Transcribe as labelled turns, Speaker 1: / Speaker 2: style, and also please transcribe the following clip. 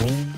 Speaker 1: Boom.